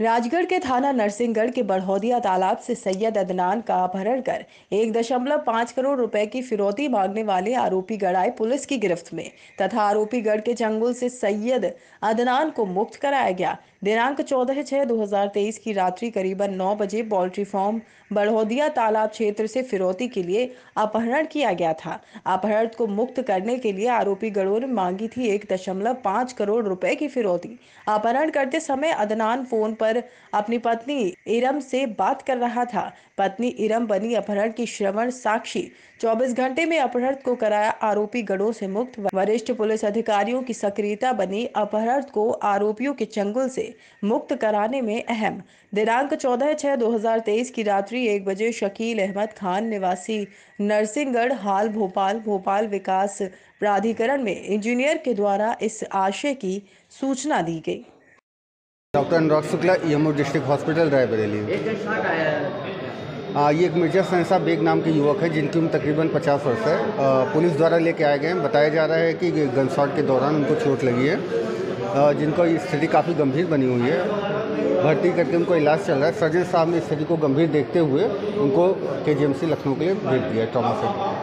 राजगढ़ के थाना नरसिंहगढ़ के बढ़ौदिया तालाब से सैयद अदनान का अपहरण कर एक दशमलव पाँच करोड़ रुपए की फिरौती मांगने वाले आरोपी गढ़ आए पुलिस की गिरफ्त में, तथा आरोपी गढ़ के चंगुल से सैयद अदनान को मुक्त कराया गया। दिनांक चौदह छह दो हज़ार तेईस की रात्रि करीबन नौ बजे पोल्ट्री फार्म बढ़ौदिया तालाब क्षेत्र से फिरौती के लिए अपहरण किया गया था। अपहरण को मुक्त करने के लिए आरोपी गढ़ों ने मांगी थी एक दशमलव पाँच करोड़ रुपए की फिरौती। अपहरण करते समय अदनान फ़ोन पर पर अपनी पत्नी इरम से बात कर रहा था। पत्नी इरम बनी अपहरण की श्रवण साक्षी। 24 घंटे में अपहरण को कराया आरोपी गढ़ों से मुक्त। वरिष्ठ पुलिस अधिकारियों की सक्रियता बनी अपहरण को आरोपियों के चंगुल से मुक्त कराने में अहम। दिनांक 14 छह 2023 की रात्रि एक बजे शकील अहमद खान निवासी नरसिंहगढ़ हाल भोपाल भोपाल विकास प्राधिकरण में इंजीनियर के द्वारा इस आशय की सूचना दी गई। डॉक्टर अनुराग शुक्ला ई डिस्ट्रिक्ट हॉस्पिटल, रायबरेली। ये एक मिर्ज़ा सहसा बेग नाम के युवक है, जिनकी उम्र तकरीबन 50 वर्ष है। पुलिस द्वारा लेके आए गए बताया जा रहा है कि गन शॉट के दौरान उनको चोट लगी है। जिनको स्थिति काफ़ी गंभीर बनी हुई है। भर्ती करके उनको इलाज चल रहा है। सर्जन साहब ने स्थिति को गंभीर देखते हुए उनको के लखनऊ के लिए भेज दिया है ट्रॉमा से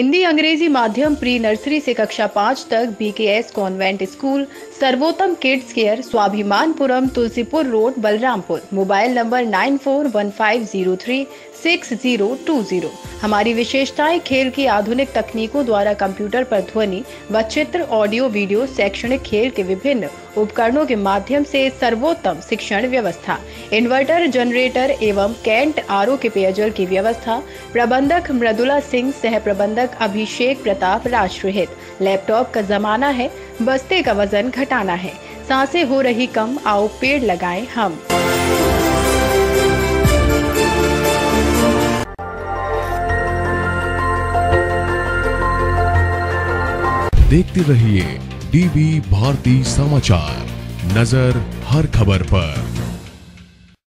हिंदी अंग्रेज़ी माध्यम प्री नर्सरी से कक्षा पाँच तक BKS convent school, Sarvottam kids care, Swabhimanpuram, Tulsipur road, Balrampur. Mobile number nine four one five zero three six zero two zero. हमारी विशेषताएँ खेल की आधुनिक तकनीकों द्वारा कंप्यूटर पर ध्वनि व चित्र, ऑडियो, वीडियो, शैक्षणिक खेल के विभिन्न उपकरणों के माध्यम से सर्वोत्तम शिक्षण व्यवस्था। इन्वर्टर, जनरेटर एवं कैंट आरओ के पेयजल की व्यवस्था। प्रबंधक मृदुला सिंह, सह प्रबंधक अभिषेक प्रताप राष्ट्रहित लैपटॉप का जमाना है, बस्ते का वज़न घटाना है। साँसें हो रही कम, आओ पेड़ लगाएँ हम। देखते रहिए डीवी भारती समाचार। नज़र हर खबर पर।